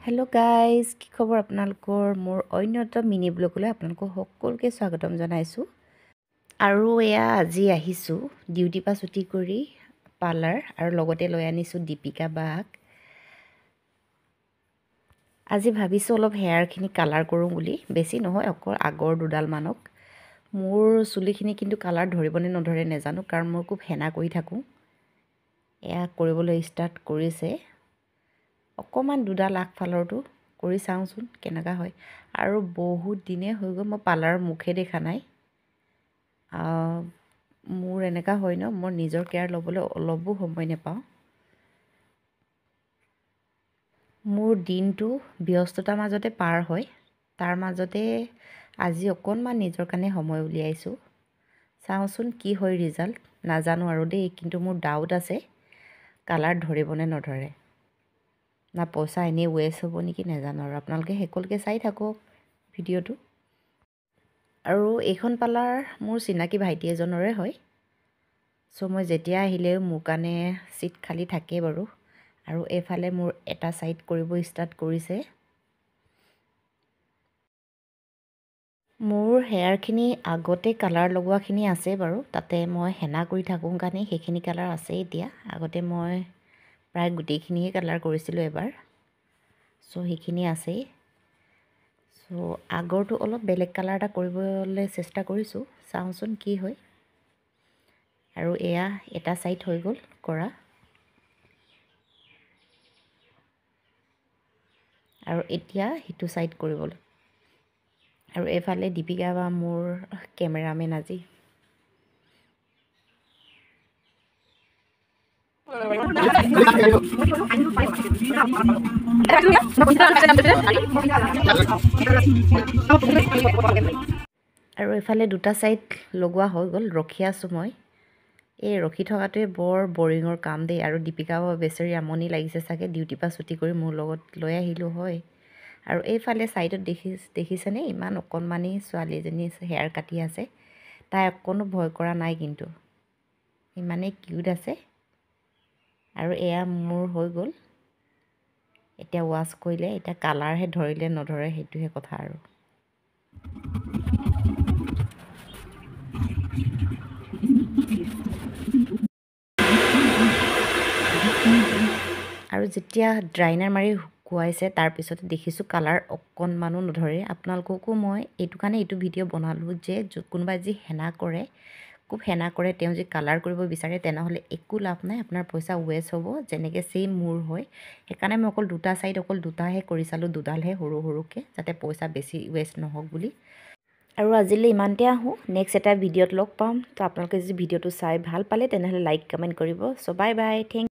Hello guys কি খবৰ আপোনালোকৰ? মোৰ অন্যতম মিনি ব্লগলৈ আপোনালোকক সকলোকে স্বাগতম জনাইছোঁ। আৰু এয়া আজি আহিছোঁ ডিউটিৰ পৰা ছুটি কৰি পাৰ্লাৰ আৰু লগতে লৈ আনিছোঁ দীপিকা বাক আজি ভাবিছোঁ অলপ হেয়াৰখিনি কালাৰ কৰোঁ বুলি। বেছি নহয় অকল আগৰ দুডালমানক মোৰ চুলিখিনি কিন্তু কালাৰ ধৰিবনে নধৰে নেজানো কাৰণ মই খুব হেনা কৰি থাকোঁ। এয়া কৰিবলৈ ষ্টাৰ্ট কৰিছে। অকণমান দুডাল আগফালৰটো কৰি চাওঁচোন কেনেকুৱা হয়। আৰু বহুত দিনেই হৈ গ'ল মই পাৰ্লাৰৰ মুখে দেখা নাই। মোৰ এনেকুৱা হয় ন মই নিজৰ কেয়াৰ ল'বলৈ অলপো সময় নাপাওঁ। মোৰ দিনটো ব্যস্ততাৰ মাজতে পাৰ হয় তাৰ মাজতে আজি অকণমান নিজৰ কাৰণে সময় উলিয়াইছোঁ। চাওঁচোন কি হয় ৰিজাল্ট নাজানো আৰু দেই কিন্তু মোৰ ডাউট আছে কালাৰ ধৰিবনে নধৰে। না পইচা এনেই ৱেষ্ট হ'ব নেকি নাজানো আৰু আপোনালোকে সকলোকে চাই থাকক ভিডিঅ'টো। আৰু এইখন পাৰ্লাৰ মোৰ চিনাকি ভাইটি এজনৰে হয়। চ' মই যেতিয়া আহিলেও মোৰ কাৰণে চিট খালী থাকেই বাৰু। আৰু এইফালে মোৰ এটা ছাইড কৰিব ষ্টাৰ্ট কৰিছে। মোৰ হেয়াৰখিনি আগতে কালাৰ লগোৱাখিনি আছে বাৰু। তাতে মই হেনা কৰি থাকোঁ কাৰণে সেইখিনি কালাৰ আছে এতিয়া। আগতে মই প্ৰায় গোটেইখিনিয়ে কালাৰ কৰিছিলোঁ এবাৰ। চ' সেইখিনি আছেই। চ' আগৰটো অলপ বেলেগ কালাৰ এটা কৰিবলৈ চেষ্টা কৰিছোঁ। চাওঁচোন কি হয়। আৰু এয়া এটা ছাইড হৈ গ'ল কৰা। আৰু এতিয়া সিটো ছাইড কৰিবলৈ। আৰু এইফালে দীপিকা বা মোৰ কেমেৰামেন আজি। আৰু এইফালে দুটা ছাইড লগোৱা হৈ গ'ল ৰখি আছোঁ মই। এই ৰখি থকাটোৱে বৰ বৰিঙৰ কাম দেই আৰু দীপিকা বেচেৰি আমনি লাগিছে চাগে ডিউটিৰ পৰা ছুটি কৰি মোৰ লগত লৈ আহিলোঁ হয়। আৰু এইফালে ছাইডত দেখি দেখিছেনে? ইমান অকণমানি ছোৱালী এজনী হেয়াৰ কাটি আছে। তাই অকণো ভয় কৰা নাই কিন্তু। ইমানেই কিউট আছে। আৰু এয়া মোৰ হৈ গ'ল। এতিয়া ৱাছ কৰিলে এতিয়া কালাৰহে ধৰিলে নধৰে সেইটোহে কথা আৰু। আৰু যেতিয়া ড্ৰাইনাৰ মাৰি শুকুৱাইছে তাৰপিছতে দেখিছোঁ কালাৰ অকণমানো নধৰে। আপোনালোককো মই এইটো কাৰণে এইটো ভিডিঅ' বনালোঁ যে কোনোবাই যি হেনা কৰে খুব হেনা কৰে তেওঁ যদি কালাৰ কৰিব বিচাৰে তেনেহ'লে একো লাভ নাই আপোনাৰ পইচা ৱেষ্ট হ'ব যেনেকৈ ছেইম মোৰ হয়। সেইকাৰণে মই অকল দুটা ছাইড অকল দুটাহে কৰি চালোঁ দুডালহে সৰু সৰুকৈ যাতে পইচা বেছি ৱেষ্ট নহওক বুলি। আৰু আজিলৈ ইমানতে আহোঁ নেক্সট এটা ভিডিঅ'ত লগ পাম। তো আপোনালোকে যদি ভিডিঅ'টো চাই ভাল পালে তেনেহ'লে লাইক কমেণ্ট কৰিব। চ' বাই বাই থেংক